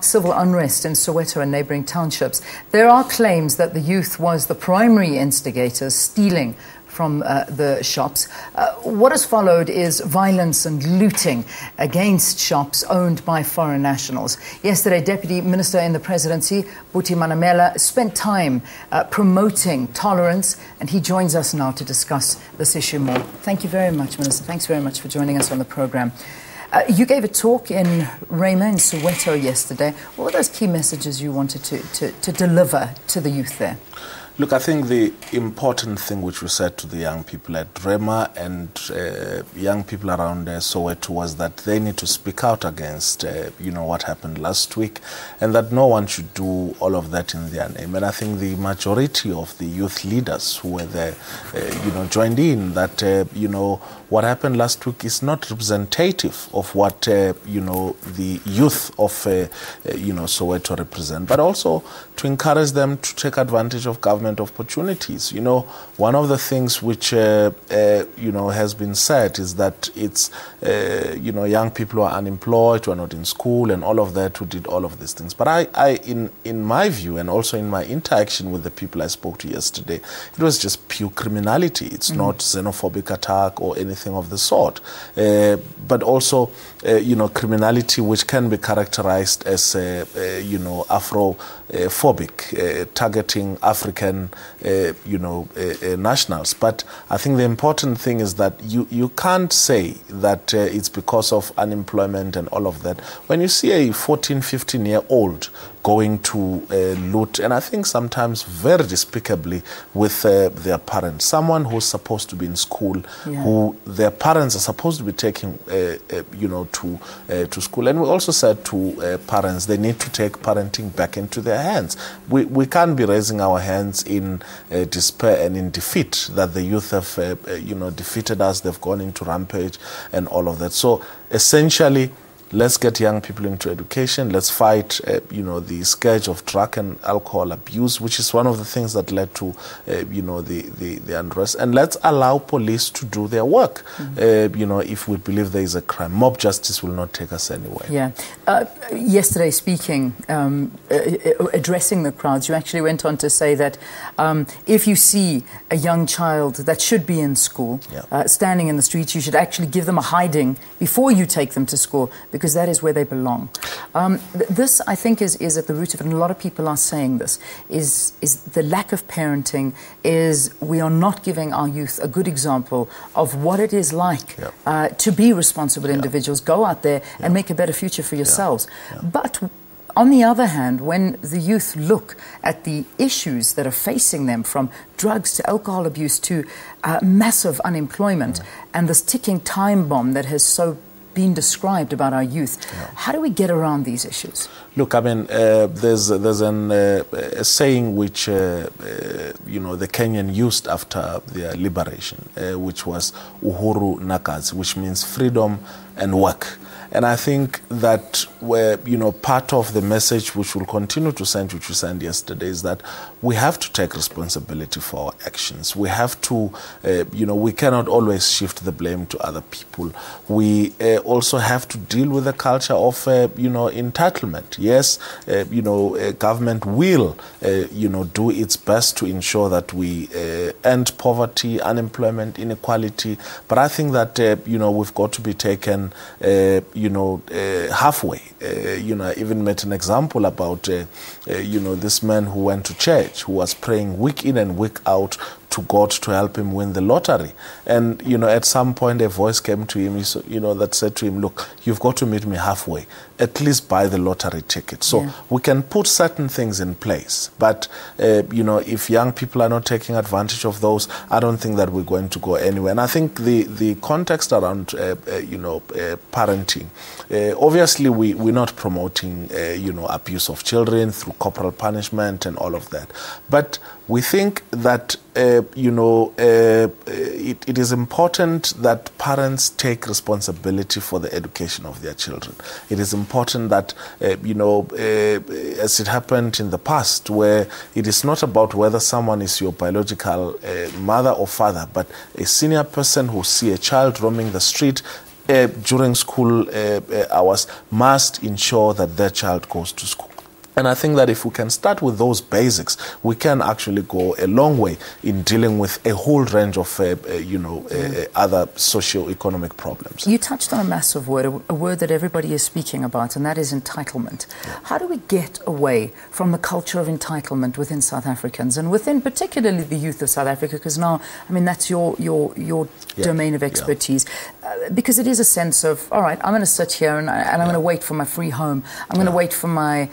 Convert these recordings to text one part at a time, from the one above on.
civil unrest in Soweto and neighboring townships. There are claims that the youth was the primary instigator, stealing from uh, the shops. Uh, what has followed is violence and looting against shops owned by foreign nationals. Yesterday, Deputy Minister in the Presidency, Buti Manamela, spent time uh, promoting tolerance, and he joins us now to discuss this issue more. Thank you very much, Minister. Thanks very much for joining us on the program. Uh, you gave a talk in Rhema in Soweto yesterday. What were those key messages you wanted to, to, to deliver to the youth there? Look, I think the important thing which we said to the young people at Rhema and uh, young people around uh, Soweto was that they need to speak out against, uh, you know, what happened last week, and that no one should do all of that in their name. And I think the majority of the youth leaders who were there, uh, you know, joined in that, uh, you know, what happened last week is not representative of what, uh, you know, the youth of, you know, Soweto represent, but also to encourage them to take advantage of government opportunities. You know, one of the things which uh, uh, you know has been said is that it's uh, you know young people who are unemployed, who are not in school, and all of that who did all of these things. But I, I in in my view, and also in my interaction with the people I spoke to yesterday, it was just pure criminality. It's mm. not xenophobic attack or anything of the sort, uh, but also uh, you know criminality which can be characterized as uh, you know Afrophobic, targeting African uh, you know, uh, uh, nationals. But I think the important thing is that you, you can't say that uh, it's because of unemployment and all of that. When you see a 14, 15 year old going to uh, loot, and I think sometimes very despicably with uh, their parents. Someone who's supposed to be in school, yeah. who their parents are supposed to be taking, uh, uh you know, to uh, to school. And we also said to uh, parents they need to take parenting back into their hands. We we can't be raising our hands in uh, despair and in defeat that the youth have, uh, uh, you know, defeated us. They've gone into rampage and all of that. So essentially let's get young people into education. Let's fight, uh, you know, the scourge of drug and alcohol abuse, which is one of the things that led to, uh, you know, the, the, the, unrest. And let's allow police to do their work. Mm-hmm. Uh, you know, if we believe there is a crime, mob justice will not take us anywhere. Yeah. Uh, yesterday, speaking, um, uh, uh, addressing the crowds, you actually went on to say that um, if you see a young child that should be in school yeah. standing in the streets, you should actually give them a hiding before you take them to school. Because because that is where they belong. Um, th- this, I think, is, is at the root of it, and a lot of people are saying this, is, is the lack of parenting, is we are not giving our youth a good example of what it is like yeah. uh, to be responsible yeah. individuals, go out there yeah. and make a better future for yourselves. But on the other hand, when the youth look at the issues that are facing them from drugs to alcohol abuse to uh, massive unemployment mm. and this ticking time bomb that has so been described about our youth. Yeah. How do we get around these issues? Look, I mean, uh, there's there's an, uh, a saying which uh, uh you know the Kenyan used after their liberation, uh, which was "Uhuru na kazi," which means freedom and work. And I think that where you know part of the message which we'll continue to send, which we sent yesterday, is that we have to take responsibility for our actions. We have to, uh, you know, we cannot always shift the blame to other people. We uh, also have to deal with the culture of, uh, you know, entitlement. Yes, uh, you know, uh, government will, uh, you know, do its best to ensure that we end poverty, unemployment, inequality. But I think that, you know, we've got to be taken you know, uh, halfway. Uh, you know, I even met an example about, uh, uh, you know, this man who went to church who was praying week in and week out to God to help him win the lottery. And, you know, at some point a voice came to him, you know, that said to him, look, you've got to meet me halfway. At least buy the lottery ticket. So yeah. we can put certain things in place. But, uh, you know, if young people are not taking advantage of those, I don't think that we're going to go anywhere. And I think the, the context around, uh, uh, you know, uh, parenting, uh, obviously we, we're not promoting, uh, you know, abuse of children through corporal punishment and all of that. But we think that uh, you know uh, it, it is important that parents take responsibility for the education of their children. It is important that uh, you know uh, as it happened in the past, where it is not about whether someone is your biological mother or father, but a senior person who see a child roaming the street uh, during school uh, hours must ensure that their child goes to school. And I think that if we can start with those basics, we can actually go a long way in dealing with a whole range of, uh, uh, you know, uh, mm. other socio-economic problems. You touched on a massive word, a, word that everybody is speaking about, and that is entitlement. Yeah. How do we get away from the culture of entitlement within South Africans and within particularly the youth of South Africa? Because now, I mean, that's your your your yeah. domain of expertise. Yeah. Uh, because it is a sense of, all right, I'm going to sit here and, I, and I'm going to wait for my free home. I'm going to wait for my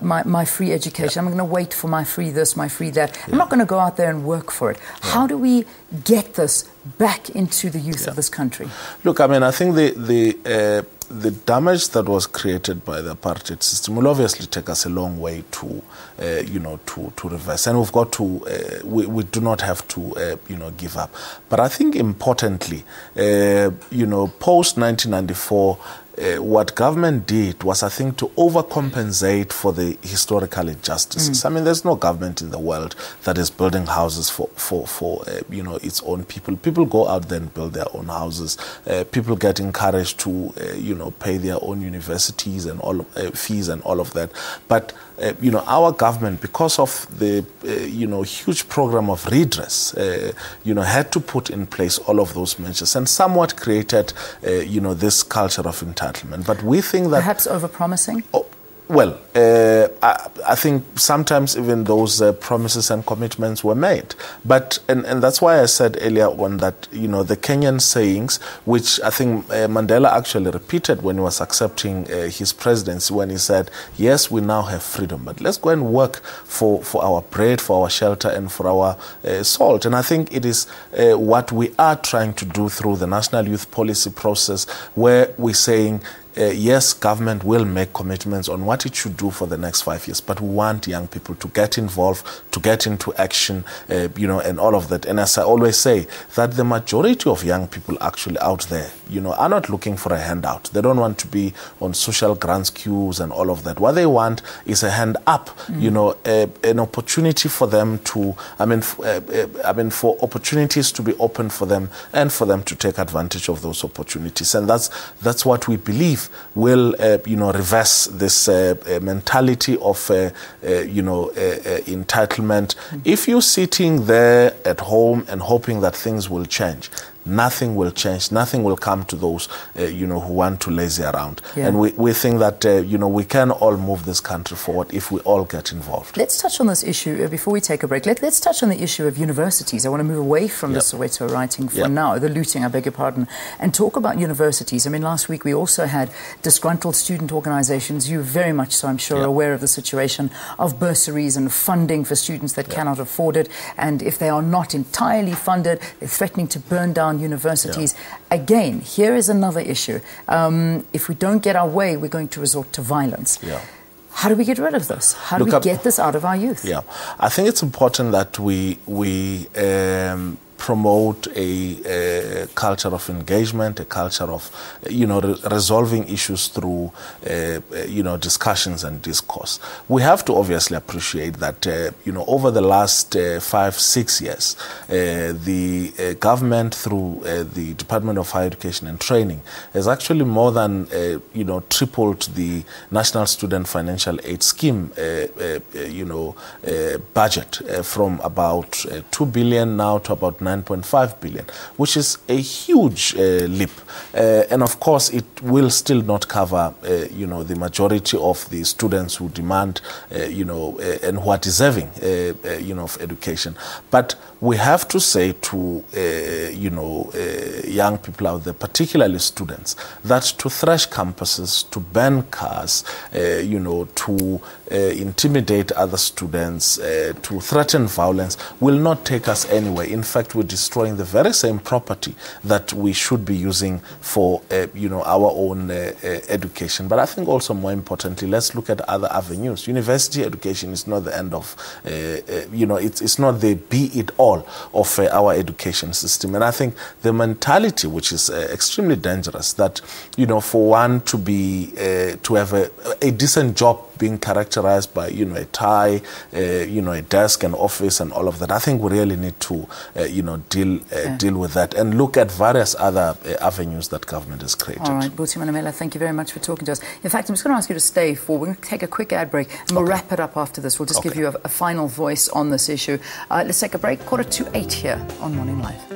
uh, my, my free education. Yeah. I'm going to wait for my free this, my free that. Yeah. I'm not going to go out there and work for it. Yeah. How do we get this back into the youth of this country? Look, I mean, I think the the uh, the damage that was created by the apartheid system will obviously take us a long way to, uh, you know, to, to reverse. And we've got to, uh, we, we do not have to, uh, you know, give up. But I think importantly, uh, you know, post 1994, uh, what government did was, I think, to overcompensate for the historical injustices. Mm. I mean, there's no government in the world that is building houses for, for, for uh, you know, its own people. People go out there and build their own houses. Uh, people get encouraged to, uh, you know, pay their own universities and all uh, fees and all of that. But uh, you know, our government, because of the, uh, you know, huge program of redress, uh, you know, had to put in place all of those measures and somewhat created, uh, you know, this culture of entitlement. But we think that... Perhaps overpromising? Oh, well, uh, I, I, think sometimes even those uh, promises and commitments were made. But, and, and that's why I said earlier on that, you know, the Kenyan sayings, which I think uh, Mandela actually repeated when he was accepting uh, his presidency, when he said, yes, we now have freedom, but let's go and work for, for our bread, for our shelter, and for our uh, salt. And I think it is uh, what we are trying to do through the National Youth Policy process, where we're saying, uh, yes, government will make commitments on what it should do for the next five years, but we want young people to get involved, to get into action, uh, you know, and all of that. And as I always say, that the majority of young people actually out there, you know, are not looking for a handout. They don't want to be on social grants queues and all of that. What they want is a hand up, mm. you know, a, an opportunity for them to, I mean, uh, uh, I mean, for opportunities to be open for them and for them to take advantage of those opportunities. And that's that's what we believe will, uh, you know, reverse this uh, uh mentality of, uh, uh, you know, entitlement. Mm-hmm. If you're sitting there at home and hoping that things will change, nothing will change. Nothing will come to those, uh, you know, who want to lazy around. Yeah. And we, we think that, uh, you know, we can all move this country forward if we all get involved. Let's touch on this issue uh, before we take a break. Let, us touch on the issue of universities. I want to move away from yep. the Soweto writing for yep. now, the looting, I beg your pardon, and talk about universities. I mean, last week we also had disgruntled student organizations. You very much so, I'm sure, yep. aware of the situation of bursaries and funding for students that cannot afford it. And if they are not entirely funded, they're threatening to burn down universities. Yeah. Again, here is another issue. Um, if we don't get our way, we're going to resort to violence. Yeah. How do we get rid of this? How do Look, we get this out of our youth? Yeah, I think it's important that we we um, promote a, a, culture of engagement, a culture of, you know, re- resolving issues through, uh, you know, discussions and discourse. We have to obviously appreciate that, uh, you know, over the last uh, five, six years, uh, the uh, government through uh, the Department of Higher Education and Training has actually more than, you know, tripled the National Student Financial Aid Scheme, you know, budget from about 2 billion now to about 9.5 billion, which is a huge uh, leap. Uh, and of course, it will still not cover, uh, you know, the majority of the students who demand, uh, you know, uh, and who are deserving, uh, you know, of education. But we have to say to, you know, young people out there, particularly students, that to thrash campuses, to burn cars, you know, to intimidate other students, to threaten violence will not take us anywhere. In fact, we're destroying the very same property that we should be using for, uh, you know, our own uh, uh, education. But I think also more importantly, let's look at other avenues. University education is not the end of, uh, uh, you know, it's, it's not the be it all of our education system. And I think the mentality, which is extremely dangerous, that, you know, for one to be, to have a, a decent job being characterized by, you know, a tie, uh, you know, a desk, an office, and all of that. I think we really need to, uh, you know, deal uh, yeah. deal with that and look at various other uh, avenues that government has created. All right, Buti Manamela, thank you very much for talking to us. In fact, I'm just going to ask you to stay for, we're going to take a quick ad break and we'll okay. wrap it up after this. We'll just okay. give you a, a, final voice on this issue. Uh, let's take a break, quarter to eight here on Morning Live.